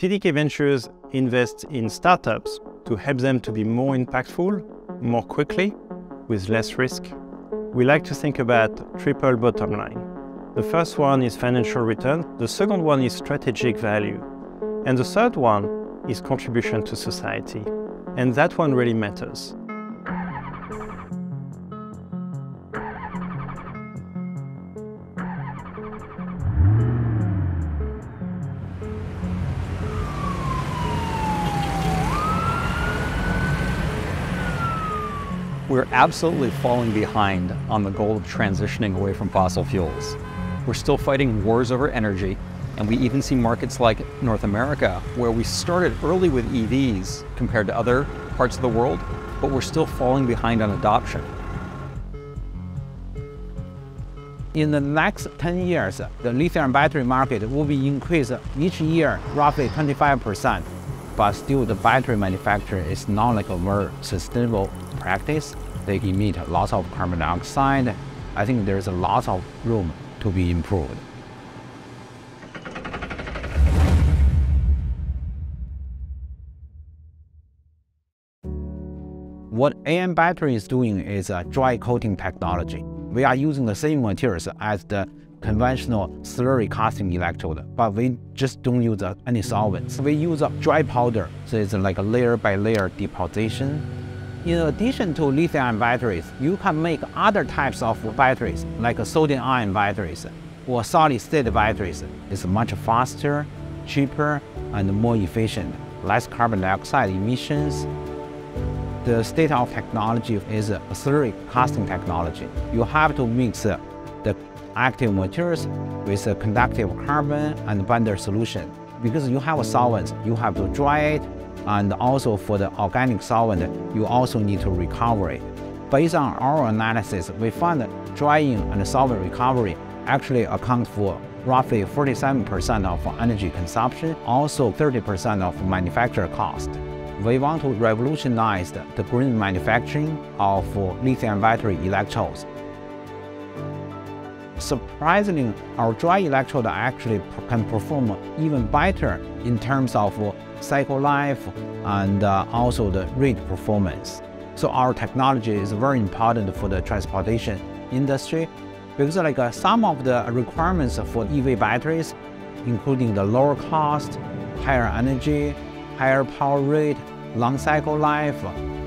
TDK Ventures invests in startups to help them to be more impactful, more quickly, with less risk. We like to think about triple bottom line. The first one is financial return, the second one is strategic value, and the third one is contribution to society. And that one really matters. We're absolutely falling behind on the goal of transitioning away from fossil fuels. We're still fighting wars over energy, and we even see markets like North America, where we started early with EVs compared to other parts of the world, but we're still falling behind on adoption. In the next 10 years, the lithium battery market will be increased each year roughly 25%. But still, the battery manufacturer is not like a very sustainable practice. They emit lots of carbon dioxide. I think there's a lot of room to be improved. What AM battery is doing is a dry coating technology. We are using the same materials as the conventional slurry casting electrode, but we just don't use uh, any solvents. We use a dry powder, so it's like a layer by layer deposition. In addition to lithium batteries, you can make other types of batteries, like sodium ion batteries or solid state batteries. It's much faster, cheaper, and more efficient, less carbon dioxide emissions. The state of technology is a slurry casting technology. You have to mix the active materials with a conductive carbon and binder solution. Because you have a solvent, you have to dry it, and also for the organic solvent, you also need to recover it. Based on our analysis, we that drying and solvent recovery actually account for roughly 47% of energy consumption, also 30% of manufacturer cost. We want to revolutionize the green manufacturing of lithium battery electrodes Surprisingly, our dry electrode actually can perform even better in terms of cycle life and uh, also the rate performance. So our technology is very important for the transportation industry because like uh, some of the requirements for EV batteries, including the lower cost, higher energy, higher power rate, long cycle life,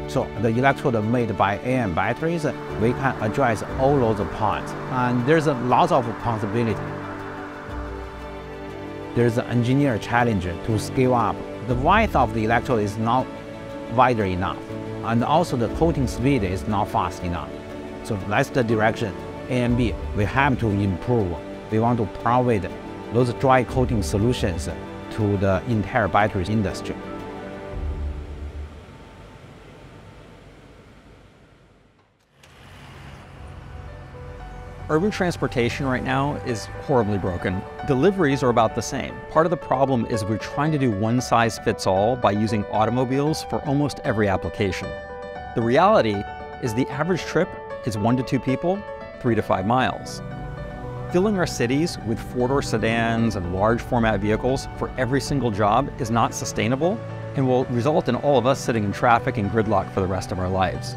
so the electrode made by AM batteries, we can address all those points. And there's a lot of possibility. There's an engineer challenge to scale up. The width of the electrode is not wider enough. And also the coating speed is not fast enough. So that's the direction AMB we have to improve. We want to provide those dry coating solutions to the entire battery industry. Urban transportation right now is horribly broken. Deliveries are about the same. Part of the problem is we're trying to do one size fits all by using automobiles for almost every application. The reality is the average trip is one to two people, three to five miles. Filling our cities with four-door sedans and large format vehicles for every single job is not sustainable and will result in all of us sitting in traffic and gridlock for the rest of our lives.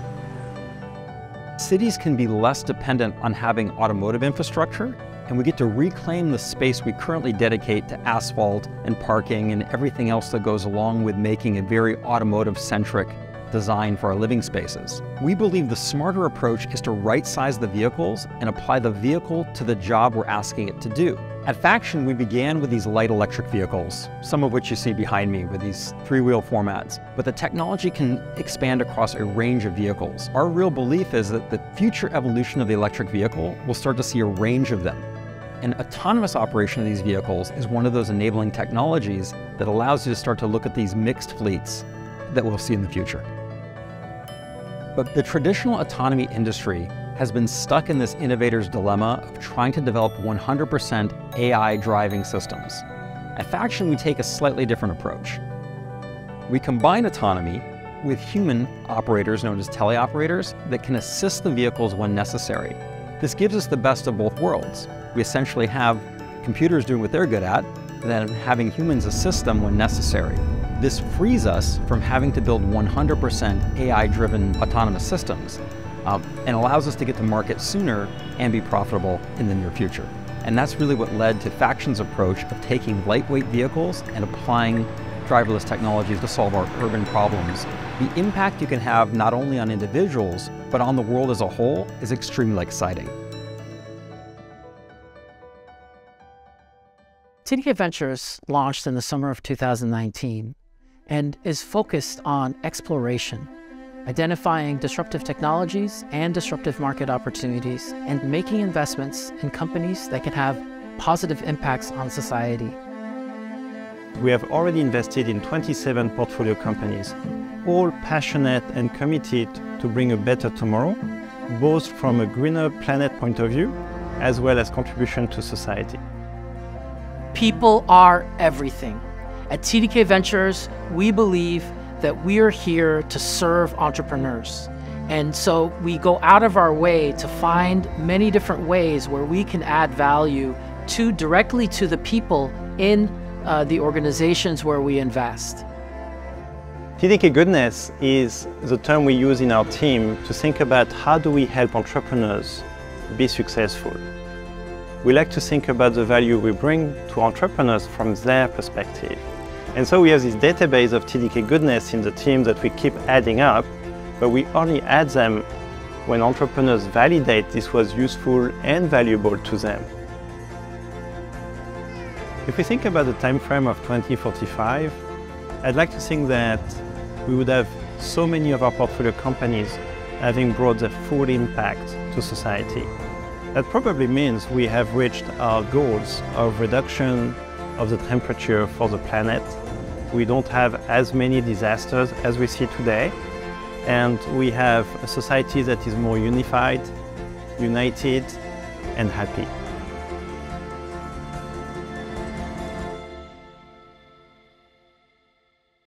Cities can be less dependent on having automotive infrastructure, and we get to reclaim the space we currently dedicate to asphalt and parking and everything else that goes along with making a very automotive-centric design for our living spaces. We believe the smarter approach is to right-size the vehicles and apply the vehicle to the job we're asking it to do. At Faction, we began with these light electric vehicles, some of which you see behind me with these three-wheel formats. But the technology can expand across a range of vehicles. Our real belief is that the future evolution of the electric vehicle will start to see a range of them. And autonomous operation of these vehicles is one of those enabling technologies that allows you to start to look at these mixed fleets that we'll see in the future. But the traditional autonomy industry has been stuck in this innovator's dilemma of trying to develop 100% AI driving systems. At Faction, we take a slightly different approach. We combine autonomy with human operators known as teleoperators that can assist the vehicles when necessary. This gives us the best of both worlds. We essentially have computers doing what they're good at, and then having humans assist them when necessary. This frees us from having to build 100% AI-driven autonomous systems um, and allows us to get to market sooner and be profitable in the near future. And that's really what led to Faction's approach of taking lightweight vehicles and applying driverless technologies to solve our urban problems. The impact you can have not only on individuals, but on the world as a whole is extremely exciting. TDK Ventures launched in the summer of 2019 and is focused on exploration identifying disruptive technologies and disruptive market opportunities, and making investments in companies that can have positive impacts on society. We have already invested in 27 portfolio companies, all passionate and committed to bring a better tomorrow, both from a greener planet point of view, as well as contribution to society. People are everything. At TDK Ventures, we believe that we are here to serve entrepreneurs. And so we go out of our way to find many different ways where we can add value to directly to the people in uh, the organizations where we invest. TDK Goodness is the term we use in our team to think about how do we help entrepreneurs be successful. We like to think about the value we bring to entrepreneurs from their perspective. And so we have this database of TDK goodness in the team that we keep adding up, but we only add them when entrepreneurs validate this was useful and valuable to them. If we think about the time frame of 2045, I'd like to think that we would have so many of our portfolio companies having brought the full impact to society. That probably means we have reached our goals of reduction of the temperature for the planet we don't have as many disasters as we see today. And we have a society that is more unified, united, and happy.